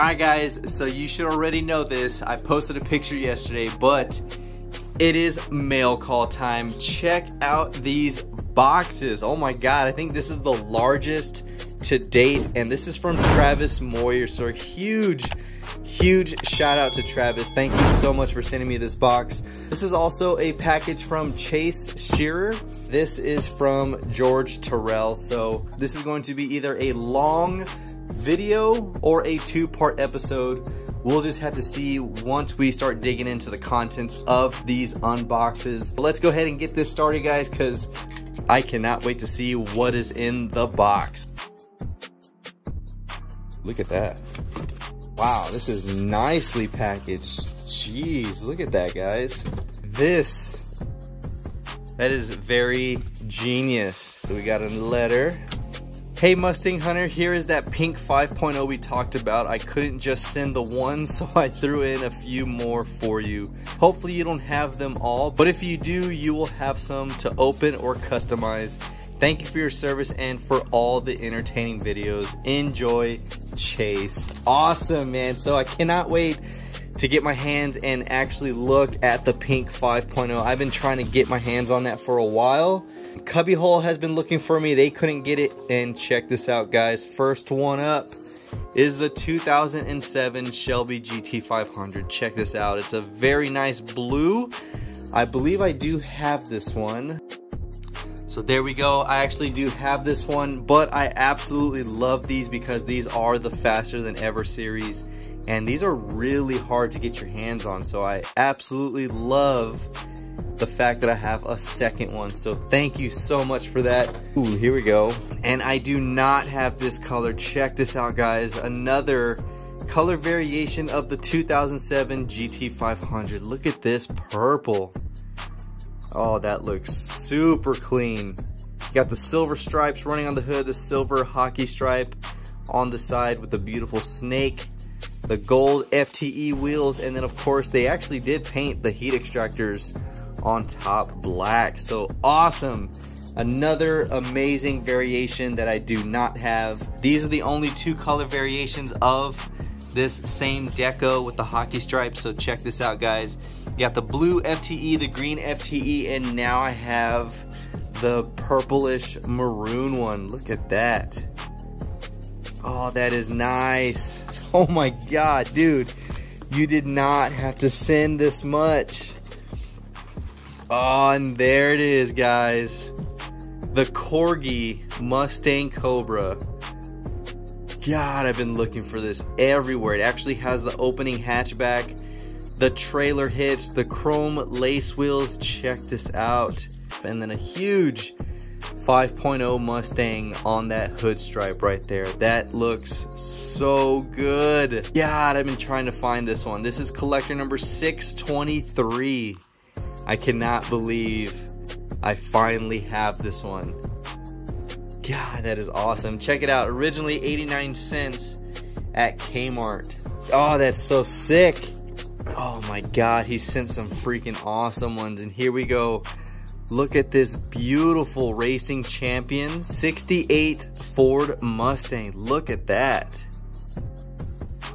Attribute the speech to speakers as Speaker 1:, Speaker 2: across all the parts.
Speaker 1: Alright guys, so you should already know this. I posted a picture yesterday, but it is mail call time. Check out these boxes. Oh my god, I think this is the largest to date, and this is from Travis Moyer. So huge, huge shout out to Travis. Thank you so much for sending me this box. This is also a package from Chase Shearer. This is from George Terrell. So this is going to be either a long video or a two-part episode. We'll just have to see once we start digging into the contents of these unboxes. Let's go ahead and get this started, guys, because I cannot wait to see what is in the box. Look at that. Wow, this is nicely packaged. Jeez, look at that, guys. This, that is very genius. We got a letter Hey Mustang Hunter, here is that pink 5.0 we talked about. I couldn't just send the one, so I threw in a few more for you. Hopefully you don't have them all, but if you do, you will have some to open or customize. Thank you for your service and for all the entertaining videos. Enjoy, Chase. Awesome, man. So I cannot wait to get my hands and actually look at the pink 5.0. I've been trying to get my hands on that for a while. Cubby Hole has been looking for me. They couldn't get it. And check this out, guys. First one up is the 2007 Shelby GT500. Check this out. It's a very nice blue. I believe I do have this one. So there we go. I actually do have this one, but I absolutely love these because these are the faster than ever series. And these are really hard to get your hands on. So I absolutely love the fact that I have a second one. So thank you so much for that. Ooh, here we go. And I do not have this color. Check this out, guys. Another color variation of the 2007 GT500. Look at this purple. Oh, that looks super clean. You got the silver stripes running on the hood, the silver hockey stripe on the side with the beautiful snake, the gold FTE wheels, and then of course they actually did paint the heat extractors on top black. So awesome. Another amazing variation that I do not have. These are the only two color variations of this same deco with the hockey stripes. So check this out guys. You got the blue FTE, the green FTE, and now I have the purplish maroon one. Look at that. Oh, that is nice. Oh my God, dude. You did not have to send this much. Oh, and there it is, guys. The Corgi Mustang Cobra. God, I've been looking for this everywhere. It actually has the opening hatchback, the trailer hitch, the chrome lace wheels. Check this out. And then a huge 5.0 Mustang on that hood stripe right there. That looks so good. God, I've been trying to find this one. This is collector number 623. I cannot believe I finally have this one. God, that is awesome. Check it out. Originally 89 cents at Kmart. Oh, that's so sick. Oh my God, he sent some freaking awesome ones. And here we go. Look at this beautiful Racing Champions 68 Ford Mustang. Look at that.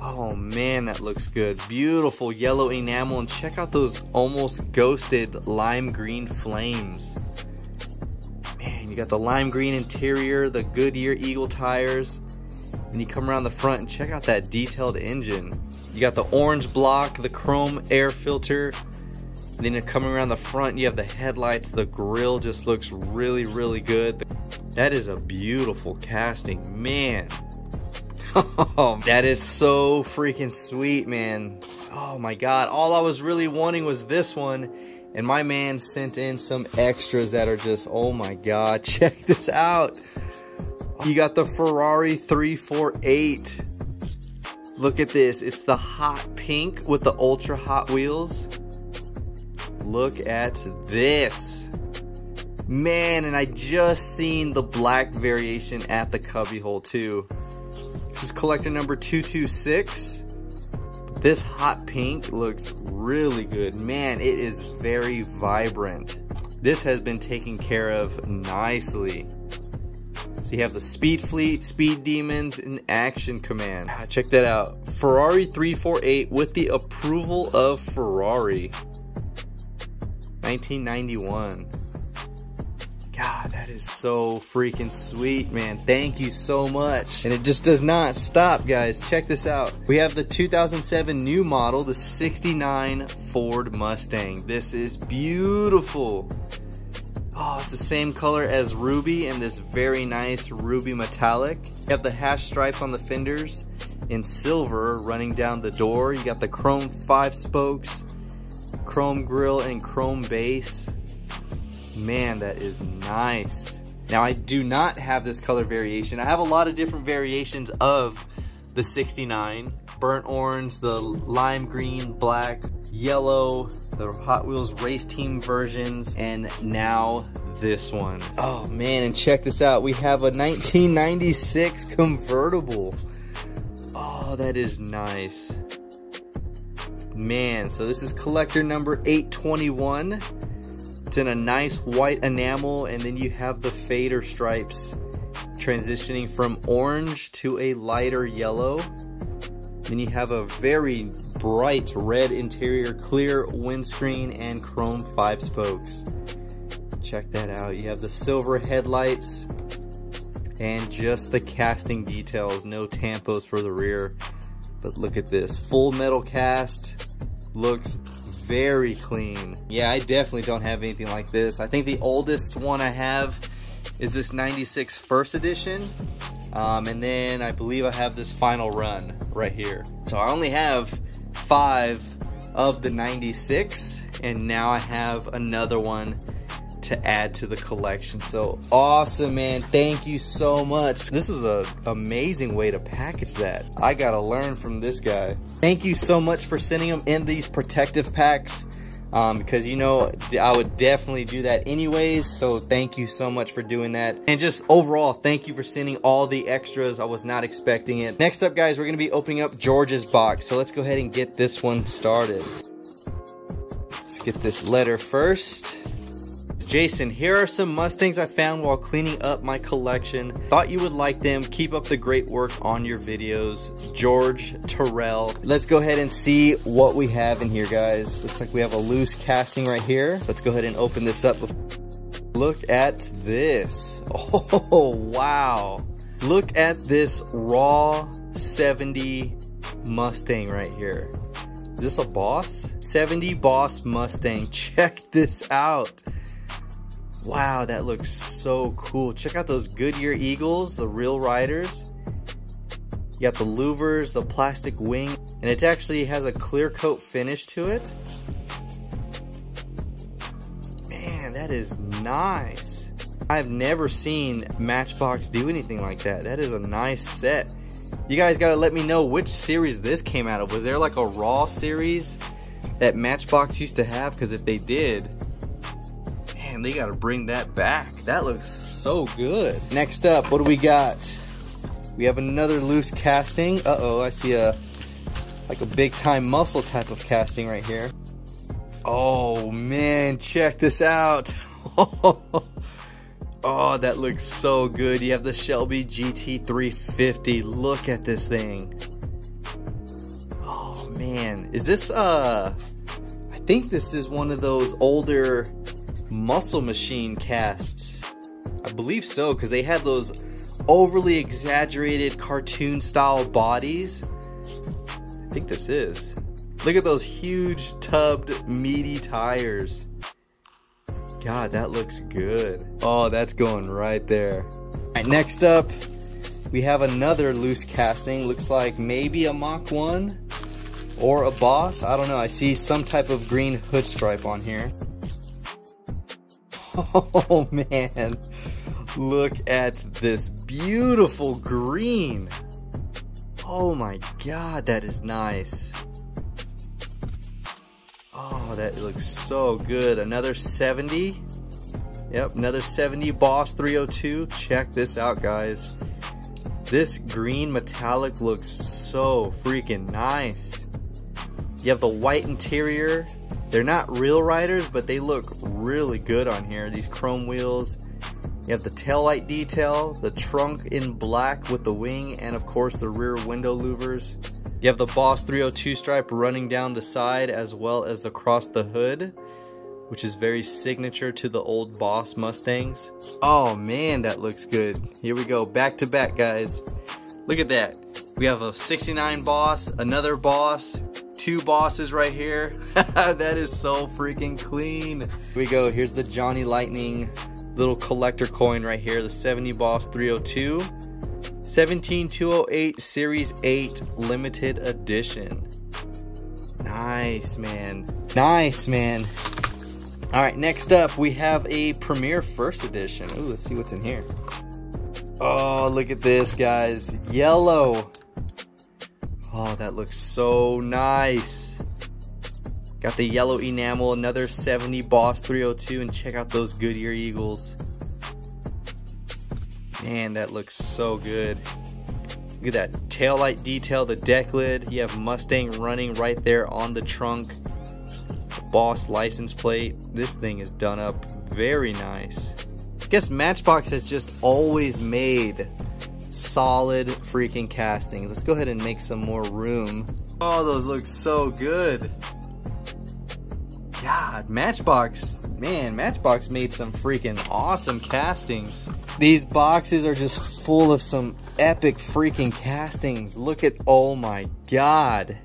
Speaker 1: Oh man, that looks good. Beautiful yellow enamel and check out those almost ghosted lime green flames. Man, you got the lime green interior, the Goodyear Eagle tires, and you come around the front and check out that detailed engine. You got the orange block, the chrome air filter, then you're coming around the front, you have the headlights, the grill just looks really, really good. That is a beautiful casting, man. Oh, that is so freaking sweet, man. Oh my god, all I was really wanting was this one. And my man sent in some extras that are just, oh my god, check this out. You got the Ferrari 348. Look at this, it's the hot pink with the ultra hot wheels. Look at this. Man, and I just seen the black variation at the cubby hole too. Is collector number 226. This hot pink looks really good. Man, it is very vibrant. This has been taken care of nicely. So you have the Speed Fleet, Speed Demons, and Action Command. Ah, check that out. Ferrari 348 with the approval of Ferrari. 1991. That is so freaking sweet, man. Thank you so much. And it just does not stop, guys. Check this out. We have the 2007 new model, the 69 Ford Mustang. This is beautiful. Oh, it's the same color as Ruby and this very nice Ruby metallic. You have the hash stripes on the fenders in silver running down the door. You got the chrome five spokes, chrome grill, and chrome base. Man, that is nice. Now I do not have this color variation. I have a lot of different variations of the 69. Burnt orange, the lime green, black, yellow, the Hot Wheels race team versions, and now this one. Oh man, and check this out. We have a 1996 convertible. Oh, that is nice. Man, so this is collector number 821. It's in a nice white enamel and then you have the fader stripes transitioning from orange to a lighter yellow. Then you have a very bright red interior, clear windscreen, and chrome five spokes. Check that out. You have the silver headlights and just the casting details. No tampos for the rear. But look at this. Full metal cast. Looks very clean. Yeah, I definitely don't have anything like this. I think the oldest one I have is this 96 first edition. Um, and then I believe I have this final run right here. So I only have five of the 96 and now I have another one to add to the collection. So awesome, man. Thank you so much. This is an amazing way to package that. I gotta learn from this guy. Thank you so much for sending them in these protective packs. Um, because you know I would definitely do that anyways so thank you so much for doing that and just overall thank you for sending all the extras I was not expecting it next up guys we're gonna be opening up George's box so let's go ahead and get this one started let's get this letter first Jason, here are some Mustangs I found while cleaning up my collection. Thought you would like them. Keep up the great work on your videos. George Terrell. Let's go ahead and see what we have in here, guys. Looks like we have a loose casting right here. Let's go ahead and open this up. Look at this. Oh, wow. Look at this raw 70 Mustang right here. Is this a Boss? 70 Boss Mustang. Check this out. Wow, that looks so cool. Check out those Goodyear Eagles, the real riders. You got the louvers, the plastic wing, and it actually has a clear coat finish to it. Man, that is nice. I've never seen Matchbox do anything like that. That is a nice set. You guys gotta let me know which series this came out of. Was there like a Raw series that Matchbox used to have? Because if they did, man, they gotta bring that back. That looks so good. Next up, what do we got? We have another loose casting. Uh-oh, I see a like a big time muscle type of casting right here. Oh man, check this out. oh, that looks so good. You have the Shelby GT350. Look at this thing. Oh man, is this uh I think this is one of those older muscle machine casts. I believe so, because they had those overly exaggerated cartoon style bodies. I think this is. Look at those huge tubbed meaty tires. God, that looks good. Oh, that's going right there. All right, next up, we have another loose casting. Looks like maybe a Mach 1 or a Boss. I don't know. I see some type of green hood stripe on here. Oh man, look at this beautiful green. Oh my god, that is nice. Oh, that looks so good. Another 70. Yep, another 70 Boss 302. Check this out, guys. This green metallic looks so freaking nice. You have the white interior, they're not real riders, but they look really good on here. These chrome wheels, You have the tail light detail, the trunk in black with the wing, and of course the rear window louvers. You have the Boss 302 stripe running down the side as well as across the hood, which is very signature to the old Boss Mustangs. Oh man, that looks good. Here we go, back to back guys. Look at that. We have a 69 Boss, another Boss, two bosses right here. that is so freaking clean. Here we go, here's the Johnny Lightning little collector coin right here, the 70 Boss 302. 17208 Series 8 limited edition. Nice, man. Nice, man. All right, next up, we have a Premier First Edition. Ooh, let's see what's in here. Oh, look at this, guys. Yellow. Oh, that looks so nice. Got the yellow enamel, another 70 Boss 302, and check out those Goodyear Eagles. Man, that looks so good. Look at that tail light detail, the deck lid. You have Mustang running right there on the trunk. Boss license plate. This thing is done up very nice. I guess Matchbox has just always made solid freaking castings. Let's go ahead and make some more room. Oh, those look so good. God, Matchbox, man, Matchbox made some freaking awesome castings. These boxes are just full of some epic freaking castings. Look at, oh my god.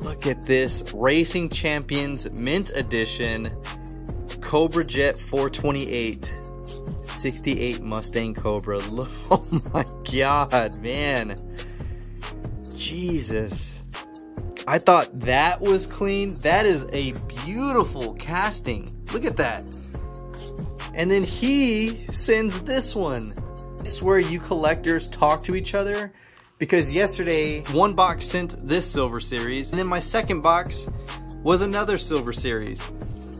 Speaker 1: Look at this Racing Champions Mint Edition Cobra Jet 428 68 Mustang Cobra. Oh my god, man. Jesus. I thought that was clean. That is a beautiful casting. Look at that. And then he sends this one. Is where you collectors talk to each other because yesterday one box sent this silver series and then my second box was another silver series.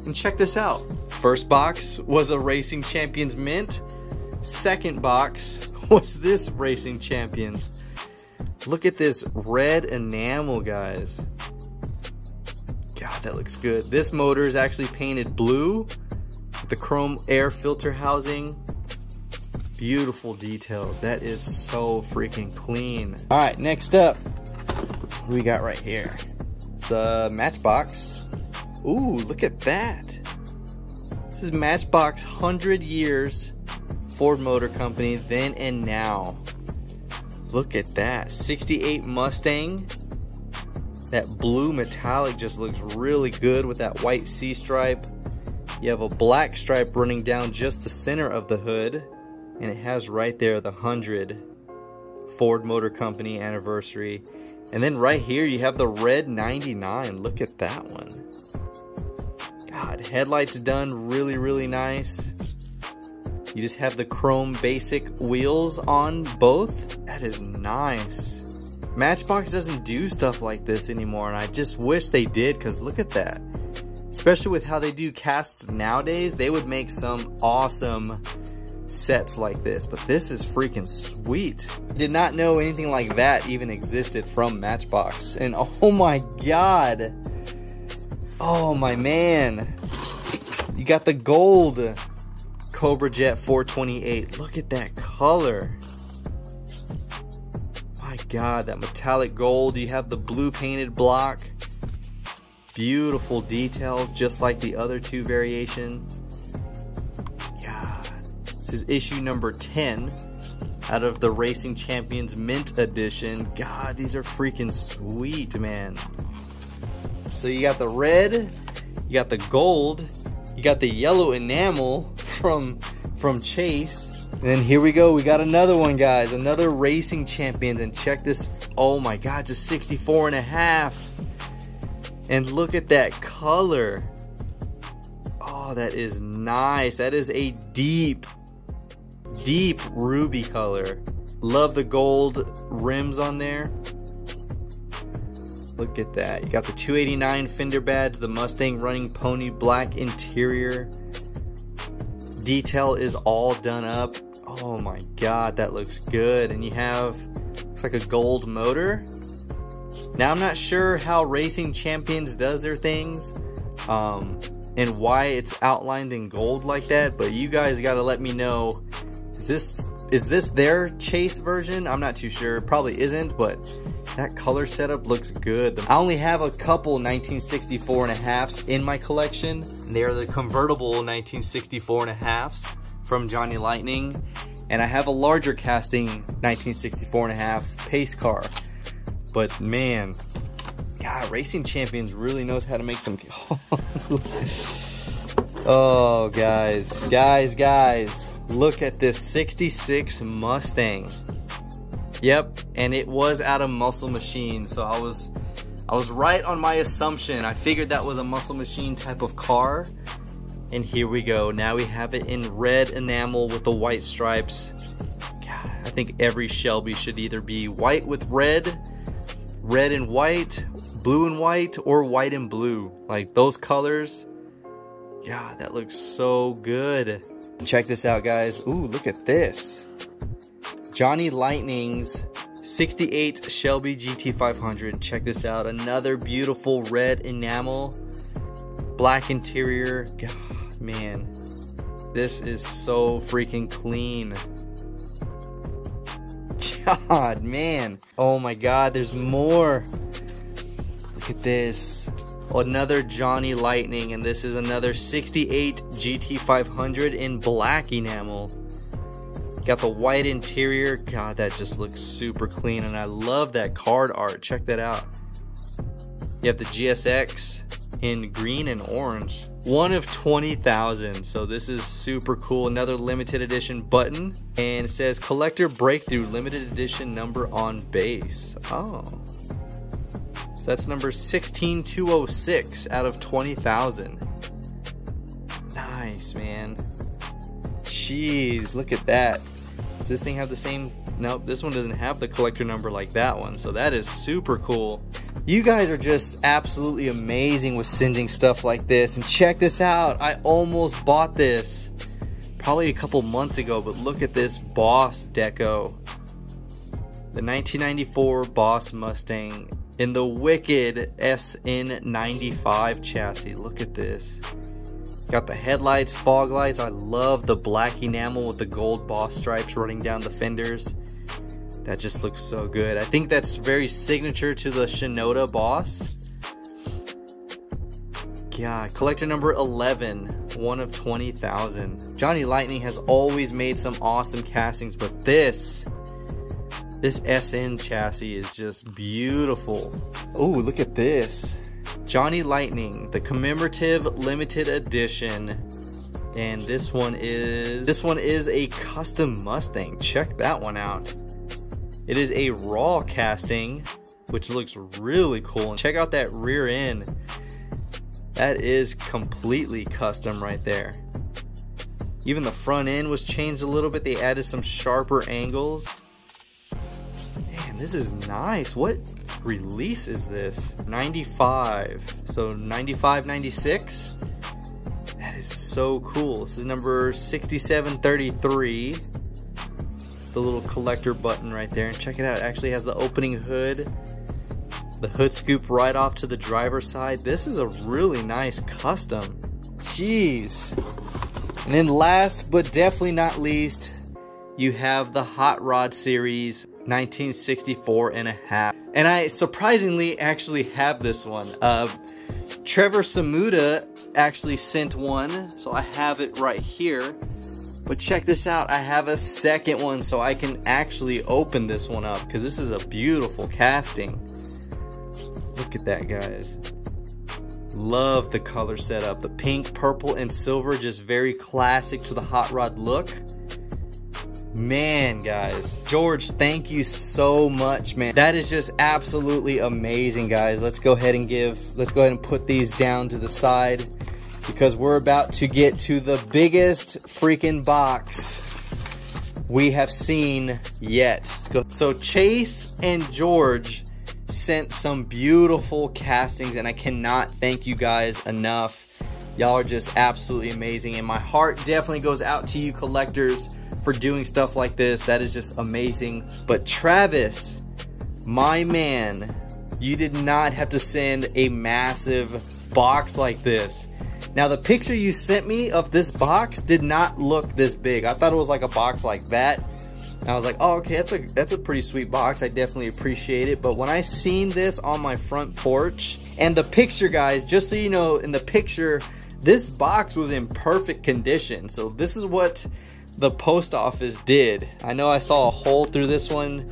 Speaker 1: And check this out. First box was a Racing Champions Mint. Second box was this Racing Champions. Look at this red enamel, guys. God, that looks good. This motor is actually painted blue the chrome air filter housing. Beautiful details. That is so freaking clean. All right, next up, we got right here? It's a Matchbox. Ooh, look at that. This is Matchbox 100 years Ford Motor Company, then and now. Look at that. 68 Mustang. That blue metallic just looks really good with that white C stripe. You have a black stripe running down just the center of the hood, and it has right there the 100 Ford Motor Company anniversary. And then right here you have the red 99. Look at that one. God, headlights done really, really nice. You just have the chrome basic wheels on both. That is nice. Matchbox doesn't do stuff like this anymore, and I just wish they did, because look at that especially with how they do casts nowadays, they would make some awesome sets like this, but this is freaking sweet. Did not know anything like that even existed from Matchbox, and oh my god. Oh my man. You got the gold Cobra Jet 428. Look at that color. My god, that metallic gold. You have the blue painted block. Beautiful details, just like the other two variation. Yeah, this is issue number 10 out of the Racing Champions Mint Edition. God, these are freaking sweet, man. So you got the red, you got the gold, you got the yellow enamel from from Chase. And then here we go, we got another one, guys. Another Racing Champions. And check this. Oh my God, just 64 and a half. And look at that color. Oh, that is nice. That is a deep, deep ruby color. Love the gold rims on there. Look at that. You got the 289 fender badge, the Mustang running pony black interior. Detail is all done up. Oh my god, that looks good. And you have, looks like a gold motor. Now I'm not sure how Racing Champions does their things. Um, and why it's outlined in gold like that, but you guys gotta let me know, is this, is this their Chase version? I'm not too sure, probably isn't, but that color setup looks good. I only have a couple 1964 and a halfs in my collection. They are the convertible 1964 and a halfs from Johnny Lightning. And I have a larger casting 1964 and a half pace car. But man, God, Racing Champions really knows how to make some... oh, guys, guys, guys, look at this 66 Mustang. Yep, and it was out of Muscle Machine, so I was I was right on my assumption. I figured that was a Muscle Machine type of car. And here we go. Now we have it in red enamel with the white stripes. God, I think every Shelby should either be white with red, red and white, blue and white, or white and blue. Like those colors. Yeah, that looks so good. Check this out, guys. Ooh, look at this. Johnny Lightning's 68 Shelby GT500. Check this out. Another beautiful red enamel, black interior. God, man, this is so freaking clean. God, man. Oh my God, there's more. Look at this. Another Johnny Lightning, and this is another 68 GT500 in black enamel. Got the white interior. God, that just looks super clean. And I love that card art. Check that out. You have the GSX in green and orange. One of 20,000. So this is super cool. Another limited edition button. And it says collector breakthrough limited edition number on base. Oh. So that's number 16206 out of 20,000. Nice, man. Jeez, look at that. Does this thing have the same? Nope, this one doesn't have the collector number like that one. So that is super cool. You guys are just absolutely amazing with sending stuff like this. And check this out. I almost bought this probably a couple months ago, but look at this Boss Deco. The 1994 Boss Mustang in the wicked SN95 chassis. Look at this. Got the headlights, fog lights. I love the black enamel with the gold boss stripes running down the fenders. That just looks so good. I think that's very signature to the Shinoda boss. Yeah, collector number 11, one of 20,000. Johnny Lightning has always made some awesome castings, but this, this SN chassis is just beautiful. Oh, look at this. Johnny Lightning, the commemorative limited edition. And this one is this one is a custom Mustang. Check that one out. It is a raw casting, which looks really cool. And check out that rear end. That is completely custom right there. Even the front end was changed a little bit. They added some sharper angles. Man, this is nice. What release is this? 95. So 95, 96. That is so cool. This is number 6733. The little collector button right there. And check it out. It actually has the opening hood. The hood scoop right off to the driver's side. This is a really nice custom. Jeez. And then last but definitely not least, you have the Hot Rod series 1964 and a half. And I surprisingly actually have this one. Uh, Trevor Samuda actually sent one, so I have it right here. But check this out, I have a second one so I can actually open this one up because this is a beautiful casting. Look at that guys. Love the color setup. The pink, purple, and silver just very classic to the hot rod look. Man, guys. George, thank you so much, man. That is just absolutely amazing, guys. Let's go ahead and give, let's go ahead and put these down to the side because we're about to get to the biggest freaking box we have seen yet. So Chase and George sent some beautiful castings and I cannot thank you guys enough. Y'all are just absolutely amazing and my heart definitely goes out to you collectors for doing stuff like this. That is just amazing. But Travis, my man, you did not have to send a massive box like this. Now the picture you sent me of this box did not look this big. I thought it was like a box like that. And I was like, oh, okay, that's a, that's a pretty sweet box. I definitely appreciate it. But when I seen this on my front porch and the picture guys, just so you know, in the picture, this box was in perfect condition. So this is what the post office did. I know I saw a hole through this one.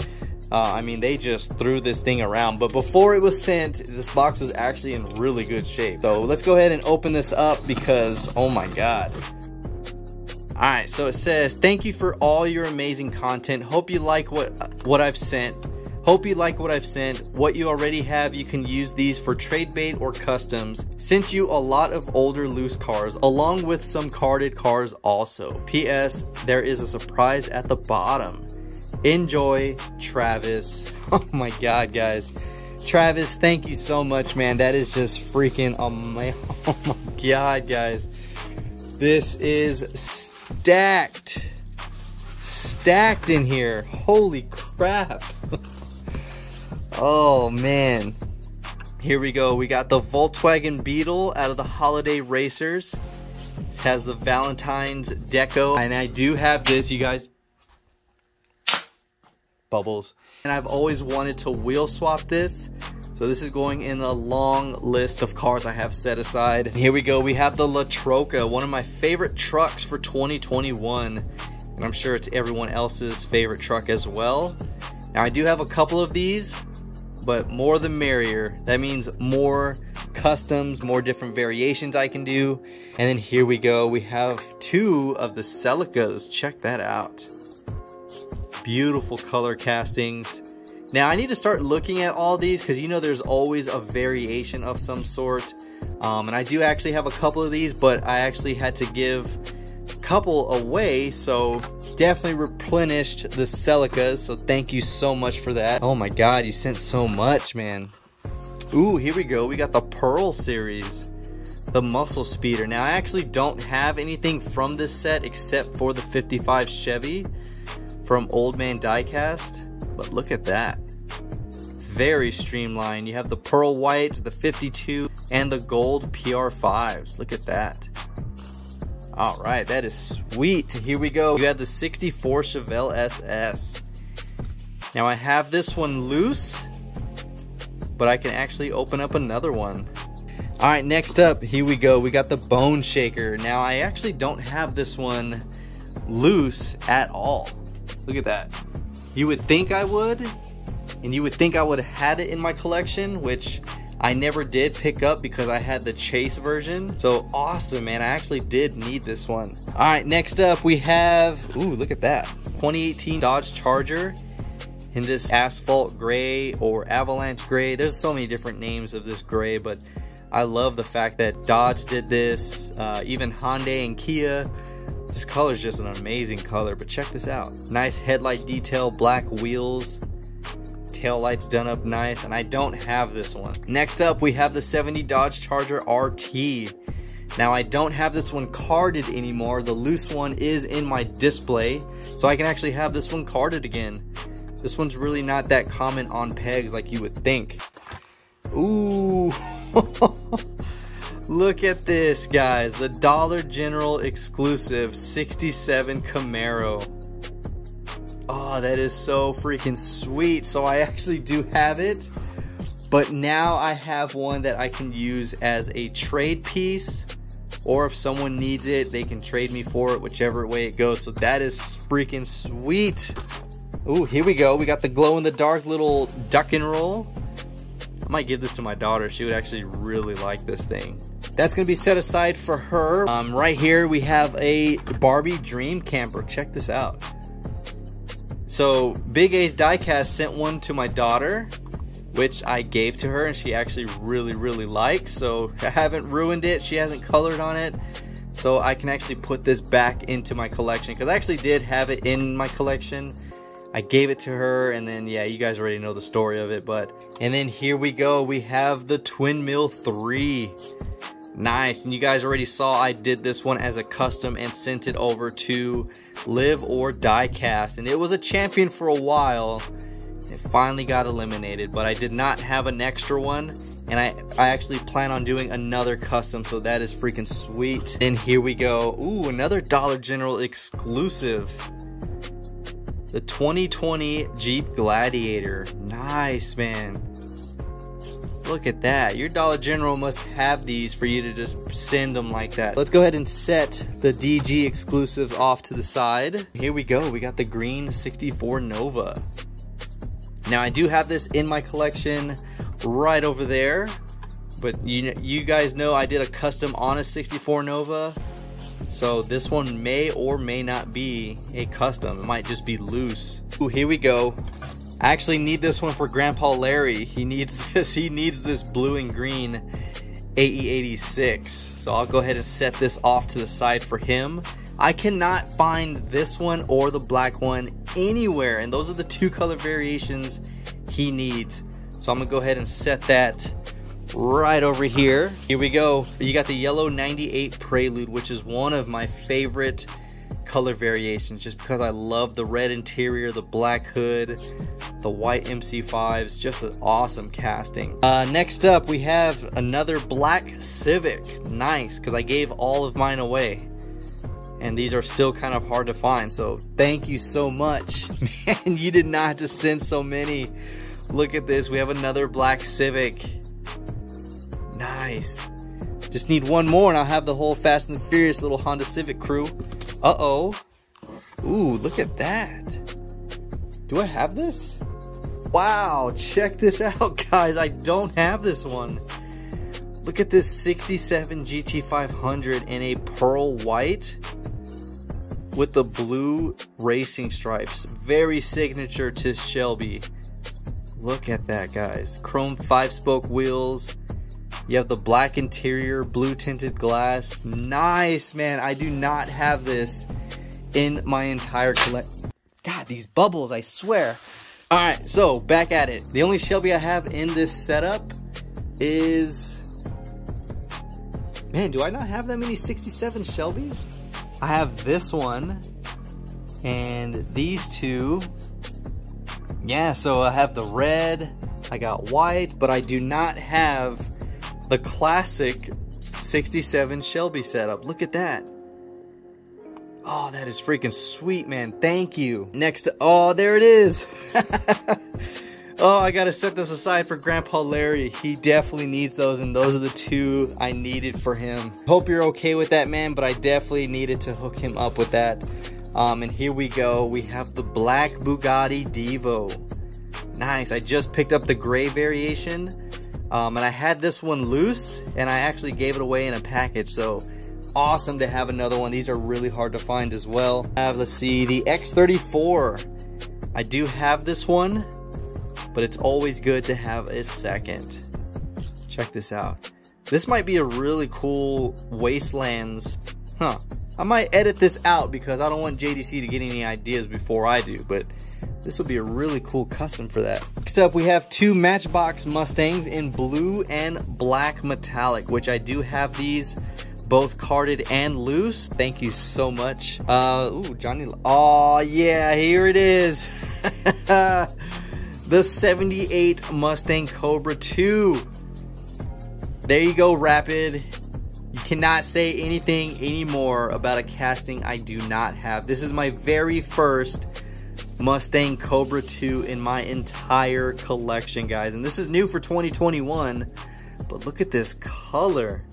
Speaker 1: Uh, I mean, they just threw this thing around. But before it was sent, this box was actually in really good shape. So let's go ahead and open this up because, oh my God. All right, so it says, thank you for all your amazing content. Hope you like what, what I've sent. Hope you like what I've sent. What you already have, you can use these for trade bait or customs. Sent you a lot of older loose cars, along with some carded cars also. P.S. There is a surprise at the bottom. Enjoy, Travis. Oh my god, guys. Travis, thank you so much, man. That is just freaking amazing. Oh my god, guys. This is stacked. Stacked in here. Holy crap. Oh man. Here we go. We got the Volkswagen Beetle out of the Holiday Racers. It has the Valentine's deco. And I do have this, you guys. Bubbles. And I've always wanted to wheel swap this. So this is going in a long list of cars I have set aside. And here we go. We have the La Troca, one of my favorite trucks for 2021. And I'm sure it's everyone else's favorite truck as well. Now I do have a couple of these but more the merrier. That means more customs, more different variations I can do. And then here we go. We have two of the Celicas. Check that out. Beautiful color castings. Now I need to start looking at all these because you know there's always a variation of some sort. Um, and I do actually have a couple of these, but I actually had to give couple away, so definitely replenished the Celicas, so thank you so much for that. Oh my god, you sent so much, man. Ooh, here we go. We got the Pearl series. The Muscle Speeder. Now, I actually don't have anything from this set except for the 55 Chevy from Old Man Diecast. But look at that. Very streamlined. You have the Pearl White, the 52, and the Gold PR5s. Look at that. All right, that is sweet. Here we go. You have the 64 Chevelle SS. Now I have this one loose, but I can actually open up another one. All right, next up, here we go. We got the Bone Shaker. Now I actually don't have this one loose at all. Look at that. You would think I would, and you would think I would have had it in my collection, which I never did pick up because I had the chase version. So awesome, man. I actually did need this one. All right, next up we have, ooh, look at that. 2018 Dodge Charger in this asphalt gray or avalanche gray. There's so many different names of this gray, but I love the fact that Dodge did this, uh, even Hyundai and Kia. This color is just an amazing color, but check this out. Nice headlight detail, black wheels, tail lights done up nice, and I don't have this one. Next up, we have the 70 Dodge Charger RT. Now I don't have this one carded anymore. The loose one is in my display, so I can actually have this one carded again. This one's really not that common on pegs like you would think. Ooh. Look at this, guys. The Dollar General exclusive 67 Camaro. Oh, that is so freaking sweet. So I actually do have it, but now I have one that I can use as a trade piece or if someone needs it, they can trade me for it, whichever way it goes. So that is freaking sweet. Ooh, here we go. We got the glow in the dark little duck and roll. I might give this to my daughter. She would actually really like this thing. That's gonna be set aside for her. Um, right here, we have a Barbie Dream Camper. Check this out. So Big A's Diecast sent one to my daughter, which I gave to her and she actually really, really likes. So I haven't ruined it. She hasn't colored on it. So I can actually put this back into my collection because I actually did have it in my collection. I gave it to her and then yeah, you guys already know the story of it. But and then here we go. We have the Twin Mill 3. Nice. And you guys already saw I did this one as a custom and sent it over to Live or Die Cast. And it was a champion for a while. It finally got eliminated, but I did not have an extra one. And I, I actually plan on doing another custom, so that is freaking sweet. And here we go. Ooh, another Dollar General exclusive. The 2020 Jeep Gladiator. Nice, man. Look at that. Your Dollar General must have these for you to just send them like that. Let's go ahead and set the DG exclusives off to the side. Here we go. We got the green 64 Nova. Now I do have this in my collection right over there. But you, you guys know I did a custom on a 64 Nova. So this one may or may not be a custom. It might just be loose. Ooh, here we go. I actually need this one for Grandpa Larry. He needs this. He needs this blue and green AE86. So I'll go ahead and set this off to the side for him. I cannot find this one or the black one anywhere. And those are the two color variations he needs. So I'm gonna go ahead and set that right over here. Here we go. You got the yellow 98 Prelude, which is one of my favorite color variations just because I love the red interior, the black hood, the white MC5s, just an awesome casting. Uh, next up, we have another black Civic. Nice, because I gave all of mine away. And these are still kind of hard to find, so thank you so much. Man, you did not just send so many. Look at this, we have another black Civic. Nice. Just need one more and I'll have the whole Fast and Furious little Honda Civic crew. Uh-oh. Ooh, look at that. Do I have this? Wow, check this out, guys. I don't have this one. Look at this 67 GT500 in a pearl white with the blue racing stripes. Very signature to Shelby. Look at that, guys. Chrome five-spoke wheels. You have the black interior, blue tinted glass. Nice, man. I do not have this in my entire collection. God, these bubbles, I swear. All right, so back at it. The only Shelby I have in this setup is... Man, do I not have that many 67 Shelbys? I have this one and these two. Yeah, so I have the red, I got white, but I do not have the classic 67 Shelby setup. Look at that. Oh, that is freaking sweet, man. Thank you. Next, to, oh, there it is. oh, I gotta set this aside for Grandpa Larry. He definitely needs those, and those are the two I needed for him. Hope you're okay with that, man, but I definitely needed to hook him up with that. Um, and here we go. We have the black Bugatti Divo. Nice. I just picked up the gray variation. Um, and I had this one loose, and I actually gave it away in a package. So awesome to have another one. These are really hard to find as well. I have, let's see, the X34. I do have this one, but it's always good to have a second. Check this out. This might be a really cool Wastelands. Huh. I might edit this out because I don't want JDC to get any ideas before I do, but this would be a really cool custom for that. Next up, we have two Matchbox Mustangs in blue and black metallic, which I do have these both carded and loose. Thank you so much. Uh, ooh, Johnny. Oh, yeah, here it is. the 78 Mustang Cobra 2. There you go, Rapid. You cannot say anything anymore about a casting I do not have. This is my very first Mustang Cobra 2 in my entire collection, guys. And this is new for 2021. But look at this color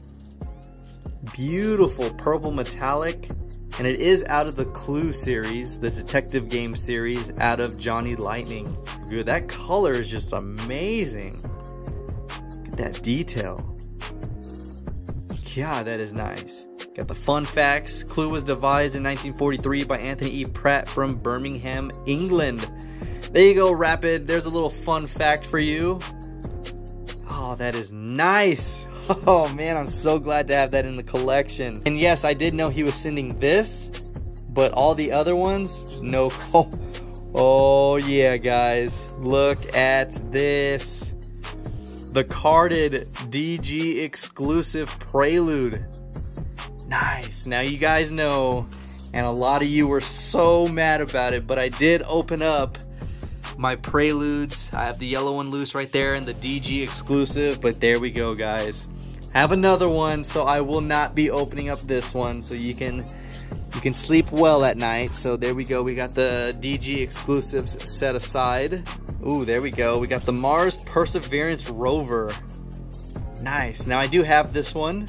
Speaker 1: beautiful purple metallic and it is out of the Clue series, the detective game series out of Johnny Lightning. Dude, that color is just amazing. Look at that detail. God, that is nice. Got the fun facts. Clue was devised in 1943 by Anthony E. Pratt from Birmingham, England. There you go, Rapid. There's a little fun fact for you. Oh, that is nice. Oh man, I'm so glad to have that in the collection. And yes, I did know he was sending this, but all the other ones, no. Oh, oh yeah, guys, look at this. The carded DG exclusive Prelude. Nice. Now you guys know, and a lot of you were so mad about it, but I did open up my Preludes. I have the yellow one loose right there and the DG exclusive, but there we go, guys. Have another one, so I will not be opening up this one, so you can you can sleep well at night. So there we go. We got the DG exclusives set aside. Ooh, there we go. We got the Mars Perseverance rover. Nice. Now I do have this one.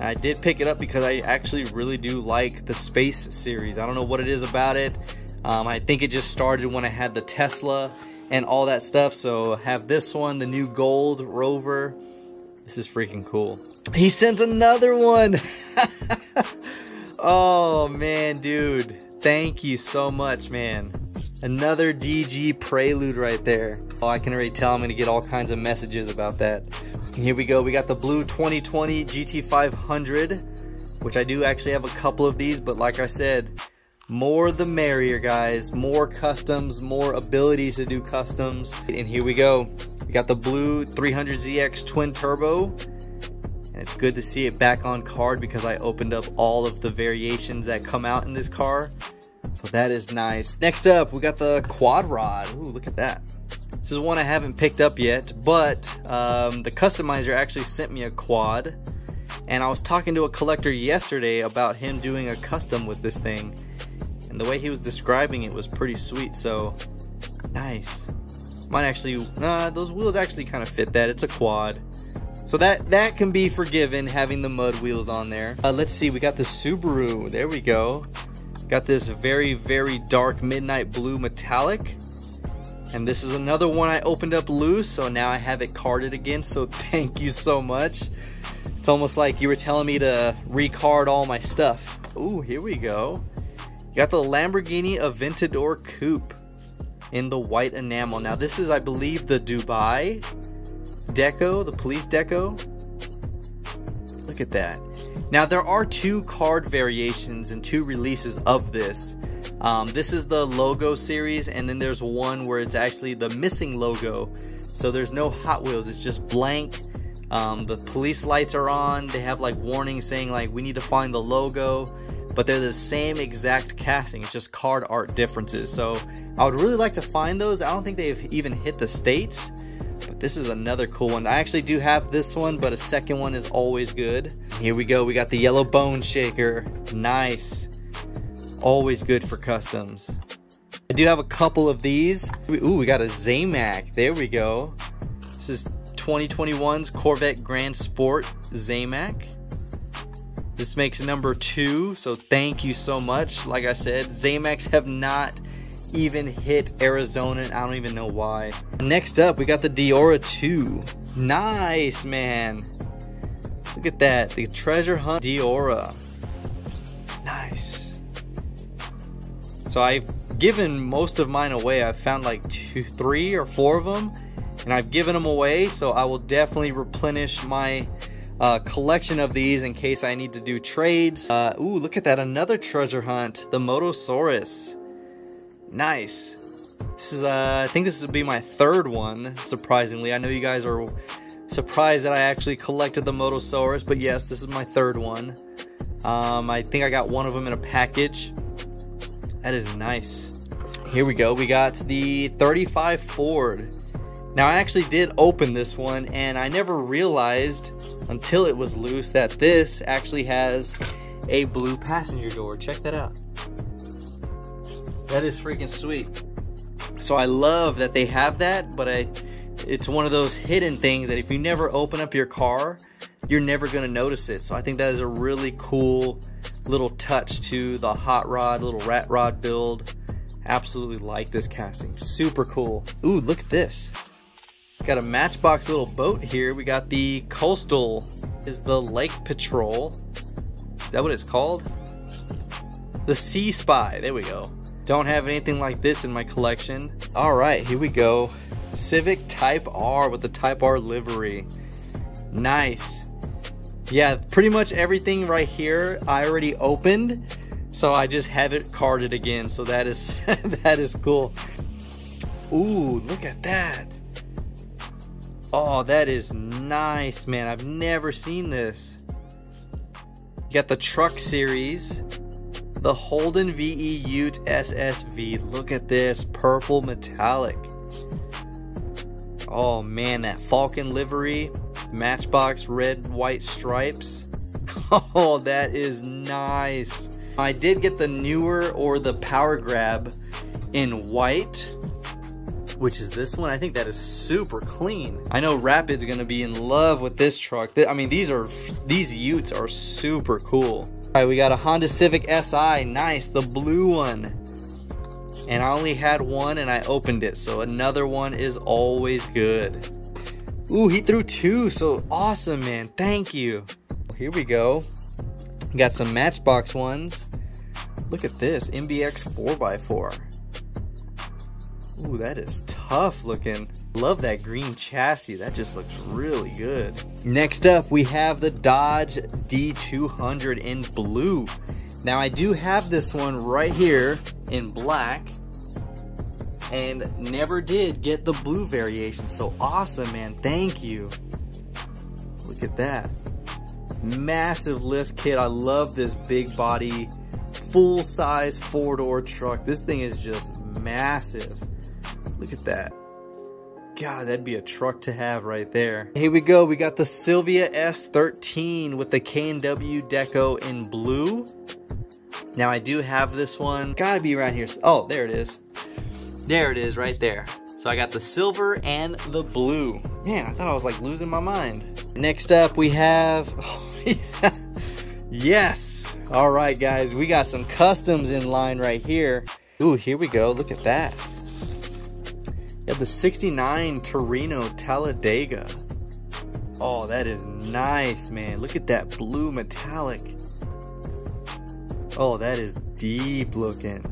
Speaker 1: I did pick it up because I actually really do like the space series. I don't know what it is about it. Um, I think it just started when I had the Tesla and all that stuff. So have this one, the new gold rover. This is freaking cool. He sends another one. oh man, dude. Thank you so much, man. Another DG Prelude right there. Oh, I can already tell I'm going to get all kinds of messages about that. And here we go. We got the blue 2020 GT500, which I do actually have a couple of these, but like I said, more the merrier, guys. More customs, more abilities to do customs. And here we go. We got the blue 300ZX twin turbo. And it's good to see it back on card because I opened up all of the variations that come out in this car. So that is nice. Next up, we got the quad rod. Ooh, look at that. This is one I haven't picked up yet, but um, the customizer actually sent me a quad. And I was talking to a collector yesterday about him doing a custom with this thing. And the way he was describing it was pretty sweet, so nice. Might actually, nah, those wheels actually kind of fit that. It's a quad. So that, that can be forgiven having the mud wheels on there. Uh, let's see, we got the Subaru. There we go. Got this very, very dark midnight blue metallic. And this is another one I opened up loose, so now I have it carded again, so thank you so much. It's almost like you were telling me to recard all my stuff. Ooh, here we go. You got the Lamborghini Aventador Coupe in the white enamel. Now this is, I believe, the Dubai deco, the police deco. Look at that. Now there are two card variations and two releases of this. Um, this is the logo series and then there's one where it's actually the missing logo. So there's no Hot Wheels, it's just blank. Um, the police lights are on, they have like warnings saying like we need to find the logo. But they're the same exact casting, it's just card art differences. So I would really like to find those. I don't think they've even hit the States. But this is another cool one. I actually do have this one, but a second one is always good. Here we go. We got the yellow bone shaker. Nice. Always good for customs. I do have a couple of these. Ooh, we got a Zamac. There we go. This is 2021's Corvette Grand Sport Zamac. This makes number two, so thank you so much. Like I said, Zamacs have not even hit Arizona, and I don't even know why. Next up, we got the Deora 2. Nice, man. Look at that, the Treasure Hunt Deora. Nice. So I've given most of mine away. I've found like two, three or four of them, and I've given them away, so I will definitely replenish my uh, collection of these in case I need to do trades. Uh, ooh, look at that, another treasure hunt, the Motosaurus. Nice. This is, uh, I think this would be my third one, surprisingly. I know you guys are surprised that I actually collected the Motosaurus, but yes, this is my third one. Um, I think I got one of them in a package. That is nice. Here we go. We got the 35 Ford. Now, I actually did open this one, and I never realized until it was loose that this actually has a blue passenger door. Check that out. That is freaking sweet. So I love that they have that, but I it's one of those hidden things that if you never open up your car, you're never going to notice it. So I think that is a really cool little touch to the hot rod, little rat rod build. Absolutely like this casting. Super cool. Ooh, look at this. Got a matchbox little boat here. We got the Coastal is the Lake Patrol. Is that what it's called? The Sea Spy. There we go. Don't have anything like this in my collection. All right, here we go. Civic Type R with the Type R livery. Nice. Yeah, pretty much everything right here I already opened. So I just have it carded again. So that is that is cool. Ooh, look at that. Oh, that is nice, man. I've never seen this. You got the truck series. the Holden VE Ute SSV. Look at this purple metallic. Oh man, that Falcon livery, Matchbox red, white stripes. Oh, that is nice. I did get the newer or the Power Grab in white, which is this one. I think that is super clean. I know Rapid's gonna be in love with this truck. I mean, these are these Utes are super cool. All right, we got a Honda Civic Si, nice, the blue one. And I only had one and I opened it, so another one is always good. Ooh, he threw two, so awesome, man. Thank you. Here we go. Got some Matchbox ones. Look at this, MBX 4x4. Ooh, that is tough looking. Love that green chassis. That just looks really good. Next up, we have the Dodge D200 in blue. Now, I do have this one right here in black and never did get the blue variation. So awesome, man. Thank you. Look at that. Massive lift kit. I love this big body, full size four door truck. This thing is just massive. Look at that. God, that'd be a truck to have right there. Here we go. We got the Silvia S13 with the K&W deco in blue. Now I do have this one. Gotta be around here. Oh, there it is. There it is right there. So I got the silver and the blue. Man, I thought I was like losing my mind. Next up we have, oh, yes. All right guys, we got some customs in line right here. Ooh, here we go, look at that. You the 69 Torino Talladega. Oh, that is nice, man. Look at that blue metallic. Oh, that is deep looking.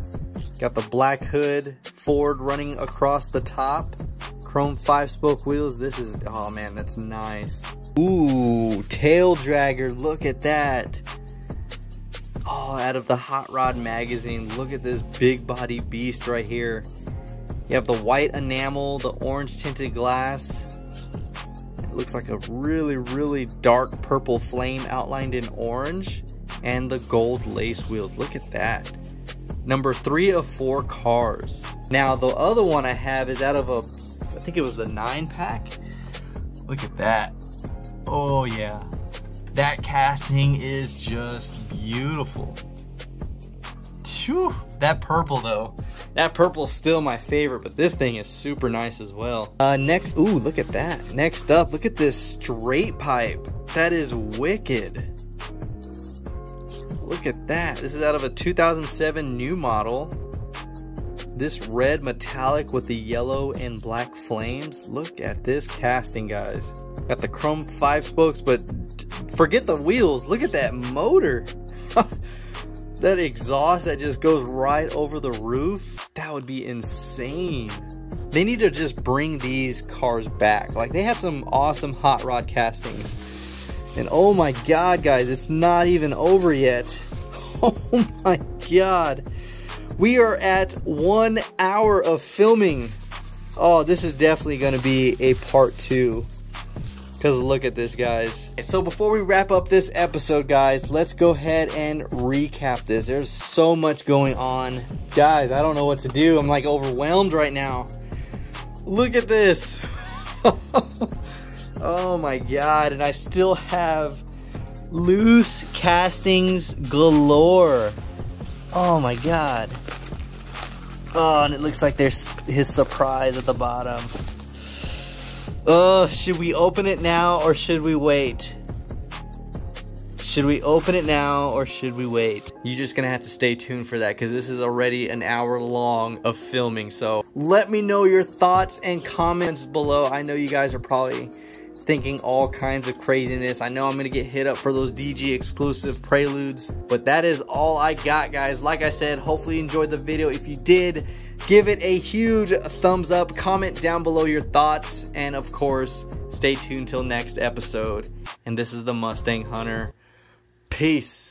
Speaker 1: Got the black hood, Ford running across the top. Chrome five spoke wheels. This is, oh man, that's nice. Ooh, tail dragger. Look at that. Oh, out of the Hot Rod magazine. Look at this big body beast right here. You have the white enamel, the orange tinted glass. It looks like a really, really dark purple flame outlined in orange. And the gold lace wheels. Look at that. Number three of four cars. Now, the other one I have is out of a, I think it was the nine pack. Look at that. Oh, yeah. That casting is just beautiful. Phew, that purple, though. That purple's still my favorite, but this thing is super nice as well. Uh, next, ooh, look at that. Next up, look at this straight pipe. That is wicked. Look at that. This is out of a 2007 new model. This red metallic with the yellow and black flames. Look at this casting, guys. Got the chrome five spokes, but forget the wheels. Look at that motor. that exhaust that just goes right over the roof that would be insane. They need to just bring these cars back. Like they have some awesome hot rod castings. And oh my god, guys, it's not even over yet. Oh my god. We are at one hour of filming. Oh, this is definitely going to be a part two. Because look at this, guys. So before we wrap up this episode, guys, let's go ahead and recap this. There's so much going on. Guys, I don't know what to do. I'm like overwhelmed right now. Look at this. oh my god, and I still have loose castings galore. Oh my god. Oh, and it looks like there's his surprise at the bottom. Oh, should we open it now or should we wait? Should we open it now or should we wait? You're just gonna have to stay tuned for that because this is already an hour long of filming. So let me know your thoughts and comments below. I know you guys are probably thinking all kinds of craziness. I know I'm gonna get hit up for those DG exclusive preludes, but that is all I got guys. Like I said, hopefully you enjoyed the video. If you did, give it a huge thumbs up, comment down below your thoughts, and of course, stay tuned till next episode. And this is the Mustang Hunter. Peace.